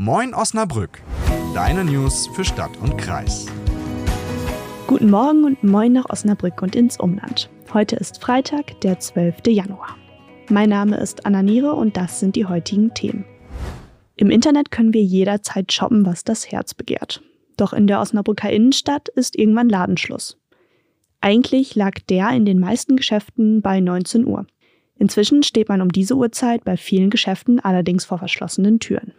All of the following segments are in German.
Moin Osnabrück, deine News für Stadt und Kreis. Guten Morgen und moin nach Osnabrück und ins Umland. Heute ist Freitag, der 12. Januar. Mein Name ist Anna Niere und das sind die heutigen Themen. Im Internet können wir jederzeit shoppen, was das Herz begehrt. Doch in der Osnabrücker Innenstadt ist irgendwann Ladenschluss. Eigentlich lag der in den meisten Geschäften bei 19 Uhr. Inzwischen steht man um diese Uhrzeit bei vielen Geschäften allerdings vor verschlossenen Türen.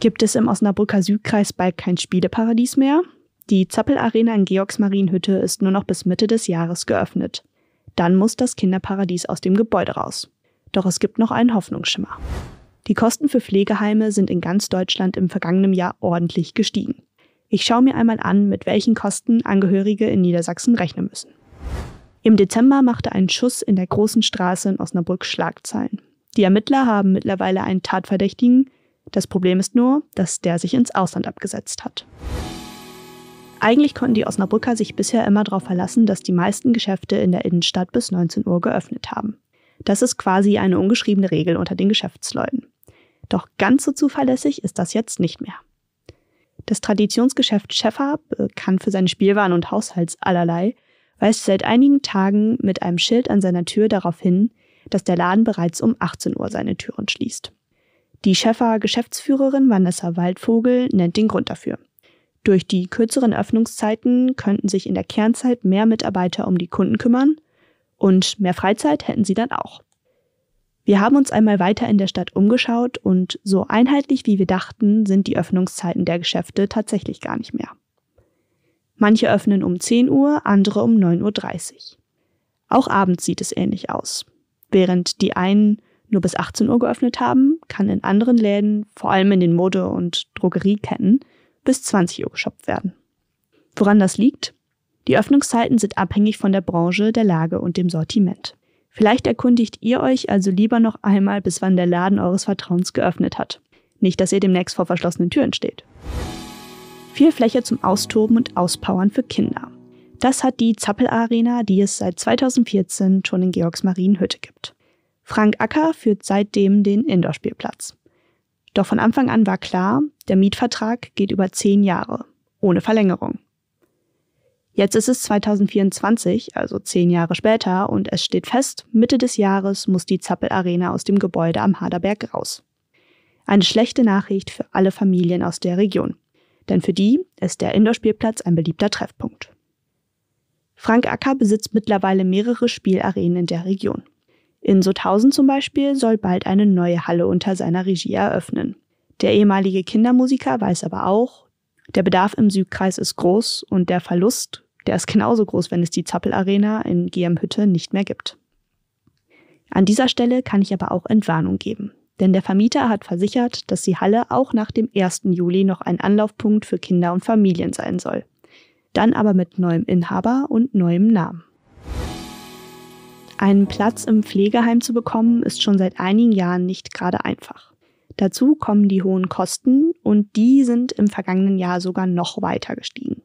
Gibt es im Osnabrücker Südkreis bald kein Spieleparadies mehr? Die Zappel-Arena in Georgsmarienhütte ist nur noch bis Mitte des Jahres geöffnet. Dann muss das Kinderparadies aus dem Gebäude raus. Doch es gibt noch einen Hoffnungsschimmer. Die Kosten für Pflegeheime sind in ganz Deutschland im vergangenen Jahr ordentlich gestiegen. Ich schaue mir einmal an, mit welchen Kosten Angehörige in Niedersachsen rechnen müssen. Im Dezember machte ein Schuss in der großen Straße in Osnabrück Schlagzeilen. Die Ermittler haben mittlerweile einen Tatverdächtigen. Das Problem ist nur, dass der sich ins Ausland abgesetzt hat. Eigentlich konnten die Osnabrücker sich bisher immer darauf verlassen, dass die meisten Geschäfte in der Innenstadt bis 19 Uhr geöffnet haben. Das ist quasi eine ungeschriebene Regel unter den Geschäftsleuten. Doch ganz so zuverlässig ist das jetzt nicht mehr. Das Traditionsgeschäft Schäffer, bekannt für seine Spielwaren und Haushaltsallerlei, weist seit einigen Tagen mit einem Schild an seiner Tür darauf hin, dass der Laden bereits um 18 Uhr seine Türen schließt. Die Schäffer Geschäftsführerin Vanessa Waldvogel nennt den Grund dafür. Durch die kürzeren Öffnungszeiten könnten sich in der Kernzeit mehr Mitarbeiter um die Kunden kümmern und mehr Freizeit hätten sie dann auch. Wir haben uns einmal weiter in der Stadt umgeschaut und so einheitlich wie wir dachten, sind die Öffnungszeiten der Geschäfte tatsächlich gar nicht mehr. Manche öffnen um 10 Uhr, andere um 9.30 Uhr. Auch abends sieht es ähnlich aus. Während die einen nur bis 18 Uhr geöffnet haben, kann in anderen Läden, vor allem in den Mode- und Drogerieketten, bis 20 Uhr geshoppt werden. Woran das liegt? Die Öffnungszeiten sind abhängig von der Branche, der Lage und dem Sortiment. Vielleicht erkundigt ihr euch also lieber noch einmal, bis wann der Laden eures Vertrauens geöffnet hat. Nicht, dass ihr demnächst vor verschlossenen Türen steht. Viel Fläche zum Austoben und Auspowern für Kinder. Das hat die Zappel-Arena, die es seit 2014 schon in Georgsmarienhütte gibt. Frank Acker führt seitdem den Indoor-Spielplatz. Doch von Anfang an war klar, der Mietvertrag geht über zehn Jahre, ohne Verlängerung. Jetzt ist es 2024, also zehn Jahre später, und es steht fest, Mitte des Jahres muss die Zappel Arena aus dem Gebäude am Haderberg raus. Eine schlechte Nachricht für alle Familien aus der Region. Denn für die ist der Indoor-Spielplatz ein beliebter Treffpunkt. Frank Acker besitzt mittlerweile mehrere Spielarenen in der Region. In Sothausen zum Beispiel soll bald eine neue Halle unter seiner Regie eröffnen. Der ehemalige Kindermusiker weiß aber auch, der Bedarf im Südkreis ist groß und der Verlust der ist genauso groß, wenn es die Zappel Arena in GM-Hütte nicht mehr gibt. An dieser Stelle kann ich aber auch Entwarnung geben. Denn der Vermieter hat versichert, dass die Halle auch nach dem 1. Juli noch ein Anlaufpunkt für Kinder und Familien sein soll. Dann aber mit neuem Inhaber und neuem Namen. Einen Platz im Pflegeheim zu bekommen, ist schon seit einigen Jahren nicht gerade einfach. Dazu kommen die hohen Kosten und die sind im vergangenen Jahr sogar noch weiter gestiegen.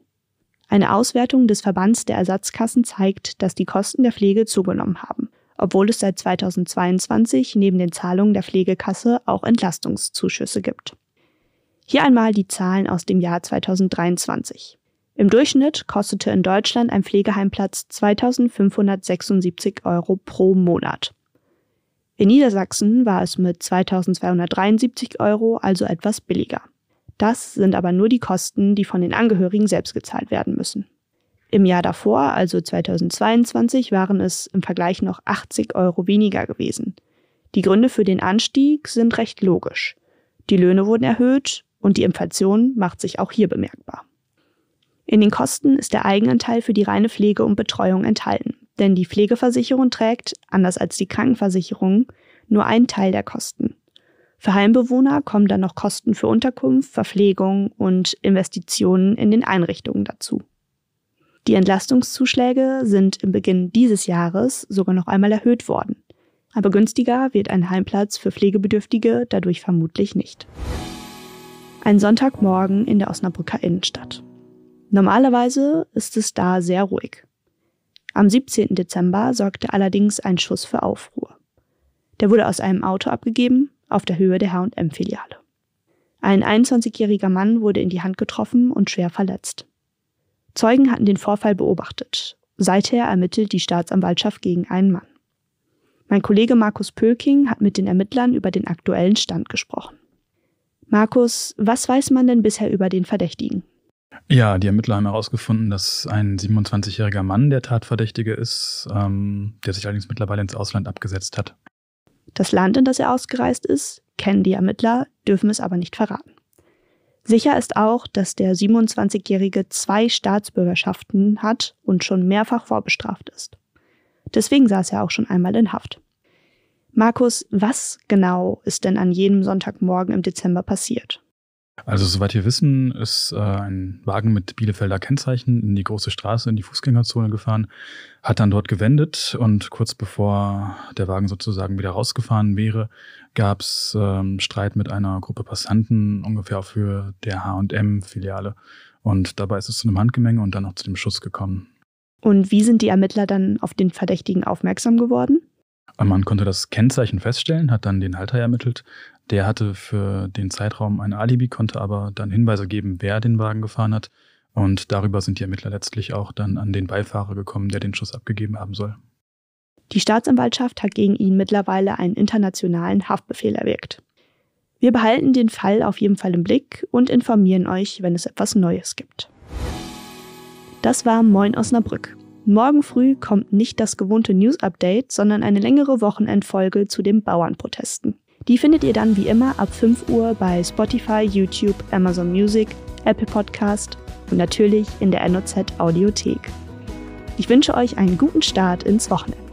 Eine Auswertung des Verbands der Ersatzkassen zeigt, dass die Kosten der Pflege zugenommen haben, obwohl es seit 2022 neben den Zahlungen der Pflegekasse auch Entlastungszuschüsse gibt. Hier einmal die Zahlen aus dem Jahr 2023. Im Durchschnitt kostete in Deutschland ein Pflegeheimplatz 2576 Euro pro Monat. In Niedersachsen war es mit 2273 Euro also etwas billiger. Das sind aber nur die Kosten, die von den Angehörigen selbst gezahlt werden müssen. Im Jahr davor, also 2022, waren es im Vergleich noch 80 Euro weniger gewesen. Die Gründe für den Anstieg sind recht logisch. Die Löhne wurden erhöht und die Inflation macht sich auch hier bemerkbar. In den Kosten ist der Eigenanteil für die reine Pflege und Betreuung enthalten, denn die Pflegeversicherung trägt, anders als die Krankenversicherung, nur einen Teil der Kosten. Für Heimbewohner kommen dann noch Kosten für Unterkunft, Verpflegung und Investitionen in den Einrichtungen dazu. Die Entlastungszuschläge sind im Beginn dieses Jahres sogar noch einmal erhöht worden. Aber günstiger wird ein Heimplatz für Pflegebedürftige dadurch vermutlich nicht. Ein Sonntagmorgen in der Osnabrücker Innenstadt. Normalerweise ist es da sehr ruhig. Am 17. Dezember sorgte allerdings ein Schuss für Aufruhr. Der wurde aus einem Auto abgegeben auf der Höhe der H&M-Filiale. Ein 21-jähriger Mann wurde in die Hand getroffen und schwer verletzt. Zeugen hatten den Vorfall beobachtet. Seither ermittelt die Staatsanwaltschaft gegen einen Mann. Mein Kollege Markus Pölking hat mit den Ermittlern über den aktuellen Stand gesprochen. Markus, was weiß man denn bisher über den Verdächtigen? Ja, die Ermittler haben herausgefunden, dass ein 27-jähriger Mann der Tatverdächtige ist, ähm, der sich allerdings mittlerweile ins Ausland abgesetzt hat. Das Land, in das er ausgereist ist, kennen die Ermittler, dürfen es aber nicht verraten. Sicher ist auch, dass der 27-Jährige zwei Staatsbürgerschaften hat und schon mehrfach vorbestraft ist. Deswegen saß er auch schon einmal in Haft. Markus, was genau ist denn an jedem Sonntagmorgen im Dezember passiert? Also soweit wir wissen, ist äh, ein Wagen mit Bielefelder Kennzeichen in die große Straße, in die Fußgängerzone gefahren, hat dann dort gewendet und kurz bevor der Wagen sozusagen wieder rausgefahren wäre, gab es ähm, Streit mit einer Gruppe Passanten ungefähr auf Höhe der H&M-Filiale. Und dabei ist es zu einem Handgemenge und dann auch zu dem Schuss gekommen. Und wie sind die Ermittler dann auf den Verdächtigen aufmerksam geworden? Man konnte das Kennzeichen feststellen, hat dann den Halter ermittelt. Der hatte für den Zeitraum ein Alibi, konnte aber dann Hinweise geben, wer den Wagen gefahren hat. Und darüber sind die Ermittler letztlich auch dann an den Beifahrer gekommen, der den Schuss abgegeben haben soll. Die Staatsanwaltschaft hat gegen ihn mittlerweile einen internationalen Haftbefehl erwirkt. Wir behalten den Fall auf jeden Fall im Blick und informieren euch, wenn es etwas Neues gibt. Das war Moin Osnabrück. Morgen früh kommt nicht das gewohnte News-Update, sondern eine längere Wochenendfolge zu den Bauernprotesten. Die findet ihr dann wie immer ab 5 Uhr bei Spotify, YouTube, Amazon Music, Apple Podcast und natürlich in der NOZ Audiothek. Ich wünsche euch einen guten Start ins Wochenende.